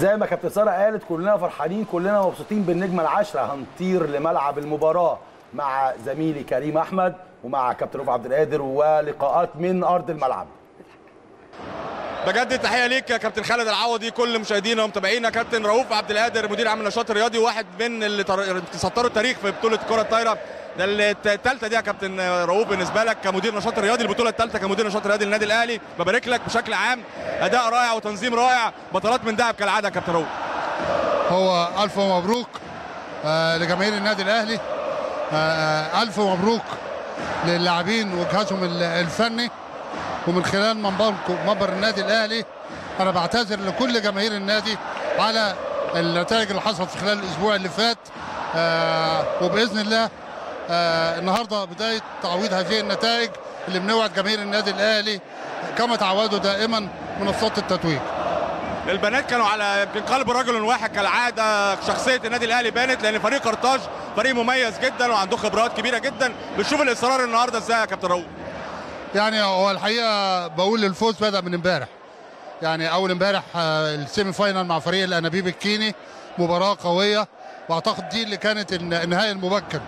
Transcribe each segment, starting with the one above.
زي ما كابتن سارة قالت كلنا فرحانين كلنا مبسوطين بالنجمة العاشرة. هنطير لملعب المباراة مع زميلي كريم أحمد ومع كابتن رؤوف عبد القادر ولقاءات من أرض الملعب. بجد تحية ليك يا كابتن خالد العوضي كل مشاهدينا ومتابعينا. كابتن رؤوف عبد القادر مدير عام النشاط الرياضي واحد من اللي سطروا التاريخ في بطولة كرة الطايرة. ده الثالثه دي يا كابتن رؤوف بالنسبة لك كمدير نشاط رياضي البطولة الثالثه كمدير نشاط رياضي للنادي الأهلي. ببارك لك بشكل عام أداء رائع وتنظيم رائع بطولات من دهب كالعادة يا كابتن رؤوف. هو ألف مبروك آه، لجماهير النادي الأهلي. آه، آه، ألف مبروك للاعبين وجهازهم ال- الفني. ومن خلال منبركم منبر النادي الأهلي أنا بعتذر لكل جماهير النادي على النتائج اللي حصلت في خلال الأسبوع اللي فات. آه، وبإذن الله آه، النهارده بداية تعويض هذه النتائج اللي بنوعد جماهير النادي الأهلي كما تعودوا دائما منصات التتويج. البنات كانوا على يمكن قلب رجل واحد كالعادة. شخصية النادي الأهلي بانت لأن فريق قرطاج فريق مميز جدا وعنده خبرات كبيرة جدا. بتشوف الإصرار النهارده إزاي يا كابتن رؤوف؟ يعني هو الحقيقة بقول الفوز بدأ من امبارح. يعني أول امبارح آه، ال semi final مع فريق الأنابيب الكيني مباراة قوية. وأعتقد دي اللي كانت الن- النهائي المبكر.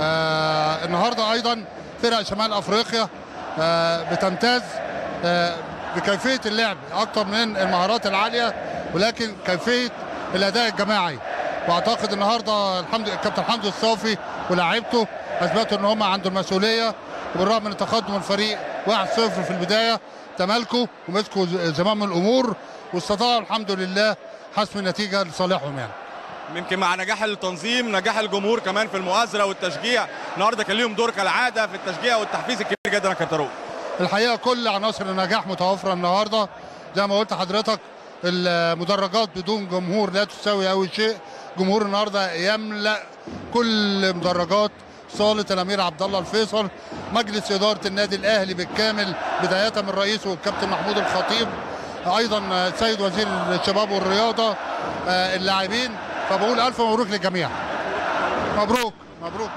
آه النهارده أيضا فرق شمال أفريقيا آه بتمتاز بكيفية اللعب أكتر من المهارات العالية ولكن كيفية الأداء الجماعي. وأعتقد النهارده الحمد الكابتن حمدي الصافي ولاعيبته أثبتوا إن هم عندهم المسؤوليه وبالرغم من تقدم الفريق 1-0 في البداية تمالكوا ومسكوا زمام الأمور واستطاعوا الحمد لله حسم النتيجة لصالحهم يعني. يمكن مع نجاح التنظيم نجاح الجمهور كمان في المؤازرة والتشجيع. النهارده كان ليهم دور كالعادة في التشجيع والتحفيز الكبير جدا يا كابتن الحقيقة كل عناصر النجاح متوفرة النهارده. زي ما قلت لحضرتك المدرجات بدون جمهور لا تساوي أي شيء. جمهور النهارده يملأ كل مدرجات صالة الأمير عبد الله الفيصل مجلس إدارة النادي الأهلي بالكامل بداية من رئيسه الكابتن محمود الخطيب أيضا السيد وزير الشباب والرياضة آه، اللاعبين. فبقول ألف مبروك للجميع. مبروك. مبروك.